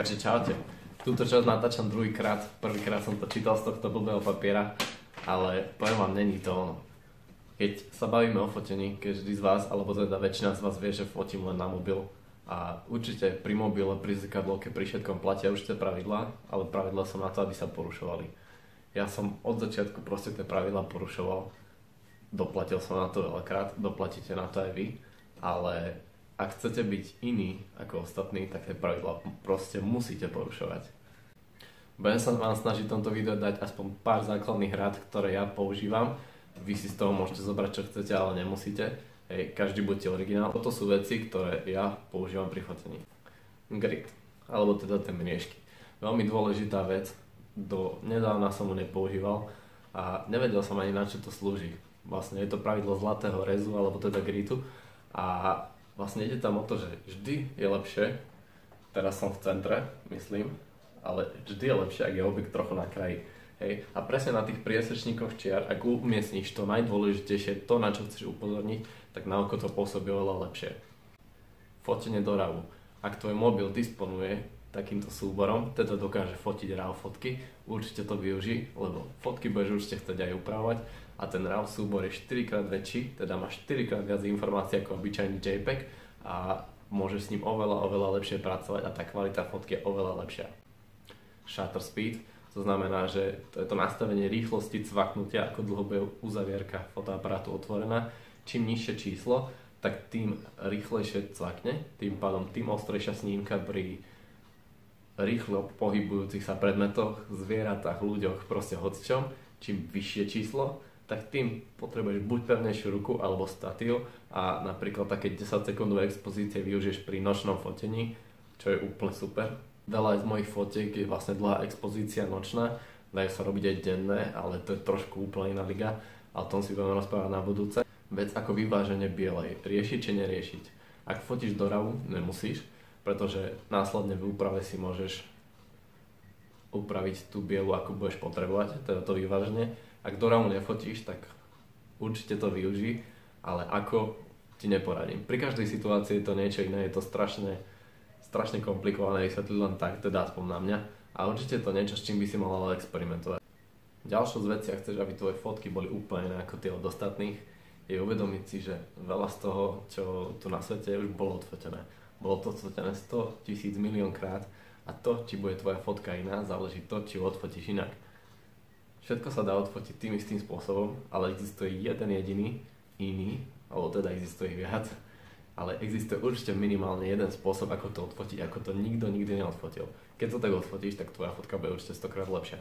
Takže čaute. Túto časť natáčam druhýkrát. Prvýkrát som to čítal z tohto blbého papiera, ale poviem vám, není to ono. Keď sa bavíme o fotení, každý z vás, alebo teda väčšina z vás vie, že fotím len na mobil, a určite pri mobile, pri zrkadlovke, pri všetkom platia určite pravidlá, ale pravidlá sú na to, aby sa porušovali. Ja som od začiatku proste tie pravidlá porušoval. Doplatil som na to veľakrát, doplatíte na to aj vy, ale ak chcete byť iný ako ostatní, tak tie pravidlá proste musíte porušovať. Budem sa vám snažiť v tomto videu dať aspoň pár základných rád, ktoré ja používam. Vy si z toho môžete zobrať, čo chcete, ale nemusíte Hej, každý buďte originál. Toto sú veci, ktoré ja používam pri fotení. Grid, alebo teda tie mriežky. Veľmi dôležitá vec, do nedávna som ho nepoužíval a nevedel som ani na čo to slúži. Vlastne je to pravidlo zlatého rezu, alebo teda gritu a vlastne ide tam o to, že vždy je lepšie, teraz som v centre, myslím, ale vždy je lepšie, ak je objekt trochu na kraji. Hej. A presne na tých priesečníkoch čiar, ak umiestniš to najdôležitejšie, to na čo chceš upozorniť, tak na oko to pôsobí oveľa lepšie. Fotenie do RAW. Ak tvoj mobil disponuje takýmto súborom, teda dokáže fotiť RAW fotky, určite to využij, lebo fotky budeš určite chcieť aj upravovať a ten RAW súbor je 4 krát väčší, teda máš 4 krát viac informácií ako obyčajný JPEG a môžeš s ním oveľa, oveľa lepšie pracovať a tá kvalita fotky je oveľa lepšia. Shutter speed, to znamená, že to je to nastavenie rýchlosti cvaknutia, ako dlho bude uzavierka fotoaparátu otvorená. Čím nižšie číslo, tak tým rýchlejšie cvakne, tým pádom tým ostrejšia snímka pri rýchlo pohybujúcich sa predmetoch, zvieratách, ľuďoch, proste hocičom. Čím vyššie číslo, tak tým potrebuješ buď pevnejšiu ruku alebo statív a napríklad také 10 sekundové expozície využiješ pri nočnom fotení, čo je úplne super veľa z mojich fotiek je vlastne dlhá expozícia nočná, dajú sa robiť aj denné, ale to je trošku úplne iná liga a o tom si budeme rozprávať na budúce. Vec ako vyváženie bielej, riešiť či neriešiť. Ak fotíš do ravu, nemusíš, pretože následne v úprave si môžeš upraviť tú bielu, ako budeš potrebovať, teda to vyváženie. Ak do ravu nefotíš, tak určite to využij, ale ako ti neporadím. Pri každej situácii je to niečo iné, je to strašne strašne komplikované vysvetliť len tak, teda aspoň na mňa. A určite to niečo, s čím by si mohla experimentovať. Ďalšou z vecí, ak chceš, aby tvoje fotky boli úplne ako tie od ostatných, je uvedomiť si, že veľa z toho, čo tu na svete už bolo odfotené. Bolo to odfotené 100 tisíc milión krát a to, či bude tvoja fotka iná, záleží to, či ju odfotíš inak. Všetko sa dá odfotiť tým istým spôsobom, ale existuje jeden jediný iný, alebo teda existuje viac, ale existuje určite minimálne jeden spôsob, ako to odfotiť, ako to nikto nikdy neodfotil. Keď to tak odfotíš, tak tvoja fotka bude určite stokrát lepšia.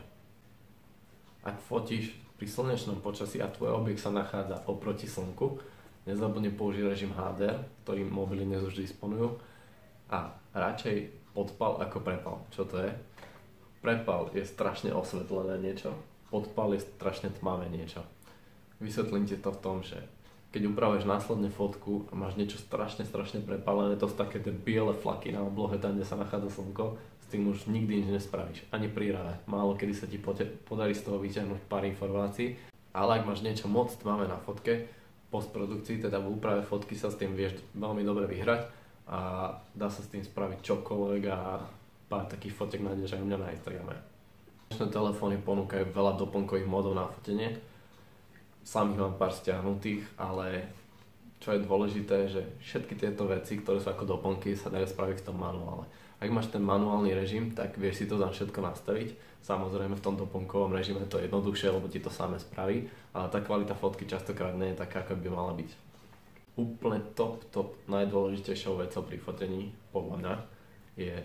Ak fotíš pri slnečnom počasí a tvoj objekt sa nachádza oproti slnku, nezabudni použiť režim HDR, ktorý mobily dnes už disponujú a radšej podpal ako prepal. Čo to je? Prepal je strašne osvetlené niečo, podpal je strašne tmavé niečo. Vysvetlím ti to v tom, že keď upravuješ následne fotku a máš niečo strašne, strašne prepálené, to sú také tie biele flaky na oblohe, tam, kde sa nachádza slnko, s tým už nikdy nič nespravíš, ani pri rave. Málo kedy sa ti podarí z toho vyťahnuť pár informácií, ale ak máš niečo moc tmavé na fotke, postprodukcii, teda v úprave fotky sa s tým vieš veľmi dobre vyhrať a dá sa s tým spraviť čokoľvek a pár takých fotek nájdeš aj u mňa na Instagrame. Dnešné telefóny ponúkajú veľa doplnkových modov na fotenie, sám ich mám pár stiahnutých, ale čo je dôležité, že všetky tieto veci, ktoré sú ako doplnky, sa dajú spraviť v tom manuále. Ak máš ten manuálny režim, tak vieš si to tam všetko nastaviť. Samozrejme v tom doplnkovom režime to je jednoduchšie, lebo ti to samé spraví, ale tá kvalita fotky častokrát nie je taká, ako by mala byť. Úplne top, top, najdôležitejšou vecou pri fotení, podľa mňa, je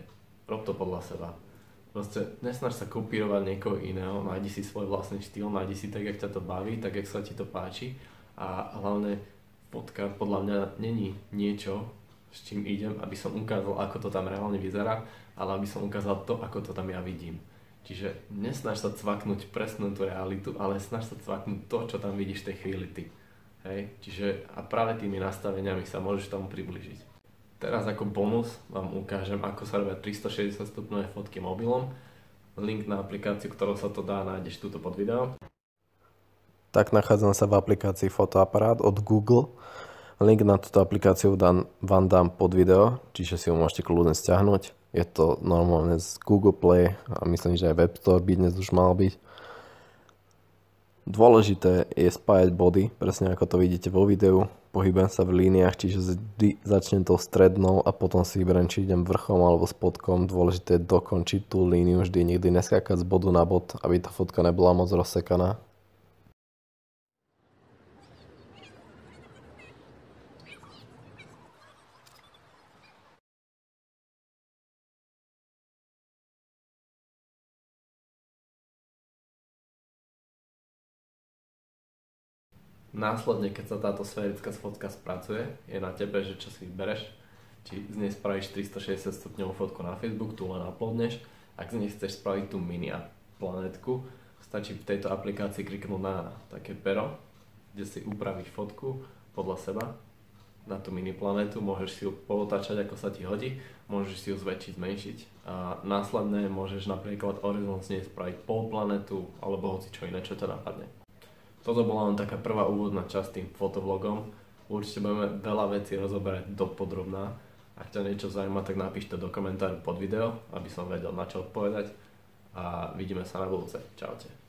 rob to podľa seba Proste nesnaž sa kopírovať niekoho iného, nájdi si svoj vlastný štýl, nájdi si tak, jak ťa to baví, tak, jak sa ti to páči a hlavne fotka podľa mňa není niečo, s čím idem, aby som ukázal, ako to tam reálne vyzerá, ale aby som ukázal to, ako to tam ja vidím. Čiže nesnaž sa cvaknúť presnú tú realitu, ale snaž sa cvaknúť to, čo tam vidíš v tej chvíli ty. Hej? Čiže a práve tými nastaveniami sa môžeš tomu približiť. Teraz ako bonus vám ukážem, ako sa robia 360 stupňové fotky mobilom. Link na aplikáciu, ktorou sa to dá, nájdeš túto pod video. Tak nachádzam sa v aplikácii Fotoaparát od Google. Link na túto aplikáciu dám, vám dám pod video, čiže si ho môžete kľudne stiahnuť. Je to normálne z Google Play a myslím, že aj Web Store by dnes už mal byť. Dôležité je spájať body, presne ako to vidíte vo videu. Pohybujem sa v líniách, čiže začnem tou strednou a potom si vyberiem, či idem vrchom alebo spodkom. Dôležité je dokončiť tú líniu vždy, nikdy neskákať z bodu na bod, aby tá fotka nebola moc rozsekaná. Následne, keď sa táto sférická fotka spracuje, je na tebe, že čo si vybereš. Či z nej spravíš 360 stupňovú fotku na Facebook, tu len uploadneš. Ak z nej chceš spraviť tú mini planetku, stačí v tejto aplikácii kliknúť na také pero, kde si upravíš fotku podľa seba na tú mini planetu, môžeš si ju pootačať ako sa ti hodí, môžeš si ju zväčšiť, zmenšiť a následne môžeš napríklad horizont z nej spraviť pol planetu alebo hoci čo iné, čo ťa napadne. Toto bola len taká prvá úvodná časť tým fotovlogom. Určite budeme veľa vecí rozoberať do podrobná. Ak ťa niečo zaujíma, tak napíš to do komentáru pod video, aby som vedel na čo odpovedať. A vidíme sa na budúce. Čaute.